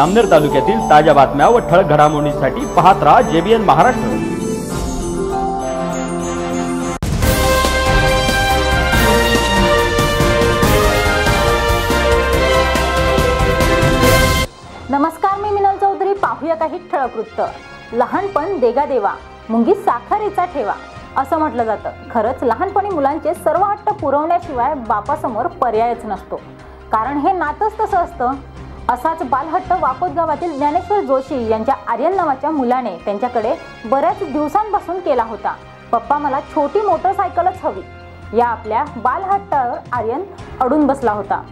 अमनेर तालुक्यातील ताज्या बातम्या व ठळक घडामोडींसाठी पाहत राहा जेबीएन महाराष्ट्र. नमस्कार मी मिनल चौधरी. पाहूया काही ठळक वृत्त. लहानपण देगा देवा मुंगी साखरेचा ठेवा असं म्हटलं जातं. खरंच लहानपणी मुलांचे सर्व हट्ट पुरवण्याशिवाय बापासमोर पर्यायच नसतो. कारण हे नातंच तसं असतं. असाच बालहट्ट वाकोद गावातील ज्ञानेश्वर जोशी यांच्या आर्यन नावाच्या मुलाने त्यांच्याकडे बऱ्याच दिवसांपासून केला होता. पप्पा मला छोटी मोटरसायकलच हवी. या आपल्या बालहट्टावर आर्यन अडून बसला होता.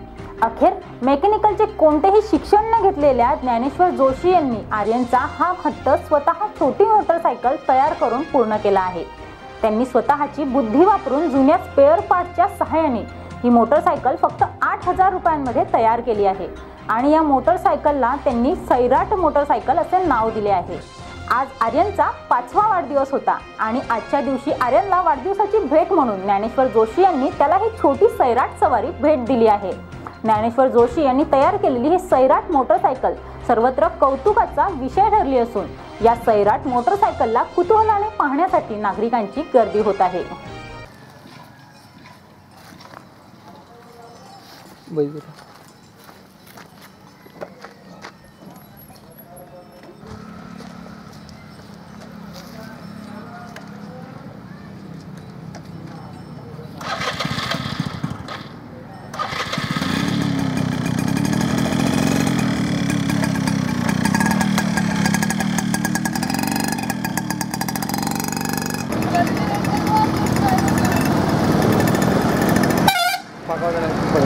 अखेर मेकॅनिकलचे कोणतेही शिक्षण न घेतलेल्या ज्ञानेश्वर जोशी यांनी आर्यनचा हा हट्ट स्वतः छोटी मोटरसायकल तयार करून पूर्ण केला आहे. त्यांनी स्वतःची बुद्धी वापरून जुन्या स्पेअर पार्टच्या सहाय्याने ही मोटरसायकल फक्त आठ हजार रुपयांमध्ये तयार केली आहे. आणि या मोटरसायकलला त्यांनी सैराट मोटरसायकल असे नाव दिले आहे. आज आर्यनचा पाचवा वाढदिवस होता आणि आजच्या दिवशी आर्यनला वाढदिवसाची भेट म्हणून ज्ञानेश्वर जोशी यांनी त्याला ही छोटी सैराट सवारी भेट दिली आहे. ज्ञानेश्वर जोशी यांनी तयार केलेली ही सैराट मोटरसायकल सर्वत्र कौतुकाचा विषय ठरली असून या सैराट मोटरसायकलला कुतूहलाने पाहण्यासाठी नागरिकांची गर्दी होत आहे.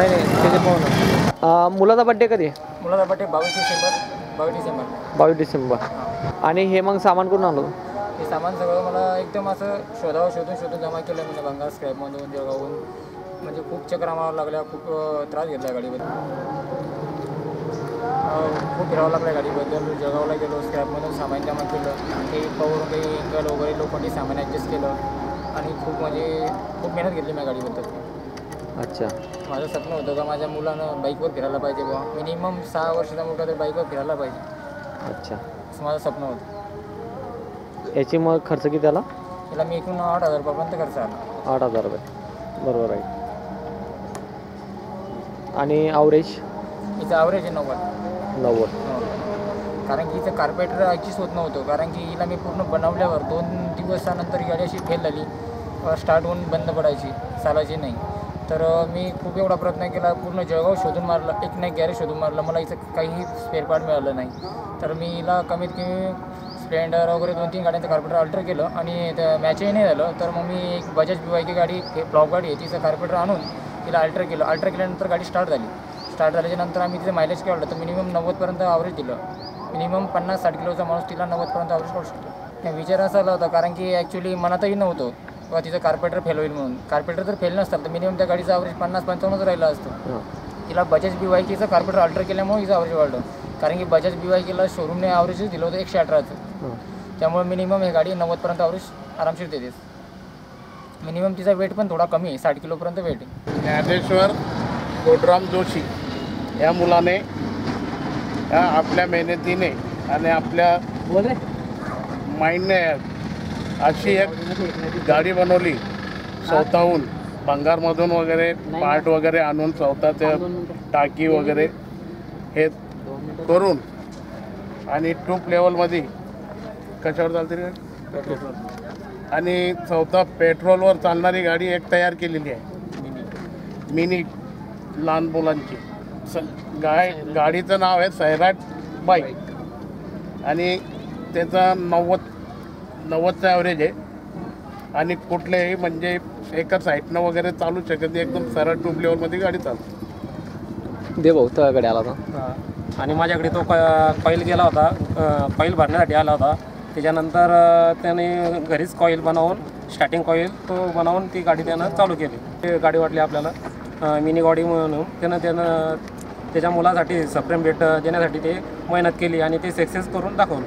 नाही नाही त्याचे पाहून मुलाचा बड्डे कधी आहे? मुलाचा बड्डे बावीस डिसेंबर बावीस डिसेंबर. बावीस डिसेंबर. आणि हे मग सामान कुठून आलो हे सामान सगळं मला एकदम असं शोधावं शोधून शोधून जमा केलं म्हणजे बंगाल स्क्रॅपमधून जळगावून म्हणजे खूप चक्रा मारावं लागल्या खूप त्रास घेतला गाडीबद्दल खूप फिरावं लागलं गाडीबद्दल. जळगावला गेलो स्क्रॅपमधून सामान जमा केलं. काही पावरून काही एंगल वगैरे लोखंडी सामान ॲडजस्ट केलं. आणि खूप म्हणजे खूप मेहनत घेतली मी गाडीबद्दल. अच्छा. माझं स्वप्न होतं का माझ्या मुलानं बाईकवर फिरायला पाहिजे बुवा. मिनिमम सहा वर्षाचा मोठा तर बाईकवर फिरायला पाहिजे. अच्छा. असं माझं स्वप्न होतं. याची मग खर्च किती आला? त्याला मी एकूण आठ हजार रुपयापर्यंत खर्च आला. आठ हजार रुपये. बरोबर आहे. आणि ॲव्हरेज हिचं ॲव्हरेज आहे नव्वद. नव्वद. हो. कारण की हिचं कार्पेटर ॲक्चीच होत नव्हतं. कारण की हिला मी पूर्ण बनवल्यावर दोन दिवसानंतर ही गाडी अशी फेल झाली. स्टार्ट होऊन बंद पडायची. चालायची नाही. तर मी खूप एवढा प्रयत्न केला पूर्ण जळगाव शोधून मारलं एक नाही गॅरेज शोधून मारलं. मला इथं काहीही स्पेअरपार्ट मिळालं नाही. तर मी हिला कमीत कमी स्प्लेंडर वगैरे दोन तीन गाड्यांचं कार्पेटर अल्टर केलं आणि त्या मॅचही नाही झालं. तर मग मी एक बजाज बी वाय गाडी फ्लॉप गाडी आहे तिचं कार्पेटर आणून तिला अल्टर केलं. अल्टर केल्यानंतर गाडी स्टार्ट झाली. स्टार्ट झाल्याच्यानंतर आम्ही तिचं मायलेज काढलं. तर मिनिमम नव्वदपर्यंत ॲव्हरेज दिलं. मिनिमम पन्नास साठ किलोचा माणूस तिला नव्वदपर्यंत ॲव्हरेज काढू शकतो. विचार असा आला होता कारण की ॲक्च्युली मनातही नव्हतं. किंवा तिचं कार्पेटर फेल होईल म्हणून. कार्पेटर जर फेल नसतं तर मिनिमम त्या गाडीचं ॲव्हरेज पन्नास पंचावन्नच राहिलं असतं. तिला बजाज बी वाय केचं कार्पेटर अल्टर केल्यामुळे हिचं ॲव्हरेज वाढलं. कारण की बजाज बी वाय केला शोरूमने ॲव्हरेज दिलं होतं एकशे अठराचं हां. त्यामुळे मिनिमम हे गाडी नव्वदपर्यंत ॲव्हरेज आरामशीर देतेस. मिनिमम तिचा वेट पण थोडा कमी आहे साठ किलोपर्यंत वेट आहे. ज्ञानेश्वर कोटराम जोशी या मुलाने आपल्या मेहनतीने आणि आपल्या माइंडने अशी एक गाडी बनवली. स्वतःहून भंगारमधून वगैरे पार्ट वगैरे आणून स्वतःच्या टाकी वगैरे हे करून आणि टूप लेवलमध्ये कशावर चालते रे? आणि चौथा पेट्रोलवर चालणारी गाडी एक तयार केलेली आहे. मिनी. लहान मुलांची. स गाय गाडीचं नाव आहे सैराट बाईक. आणि त्याचा नव्वद नव्वदचा ॲव्हरेज आहे. आणि कुठलेही म्हणजे एका साईडनं वगैरे चालू शकत नाही एकदम सरळ टूब लेवलमध्ये गाडी चालते. दे भाऊ तळकडे आला होता. हा. आणि माझ्याकडे तो कॉईल गेला होता. कॉईल भरण्यासाठी आला होता. त्याच्यानंतर अ, त्याने घरीच कॉईल बनवून स्टार्टिंग कॉईल तो बनवून ती गाडी त्यानं चालू केली. ते गाडी वाटली आपल्याला अ, मिनी गाडी म्हणून. त्यानं त्यानं त्याच्या मुलासाठी सप्रेम भेट देण्यासाठी ते मेहनत केली आणि ते सक्सेस करून दाखवलं.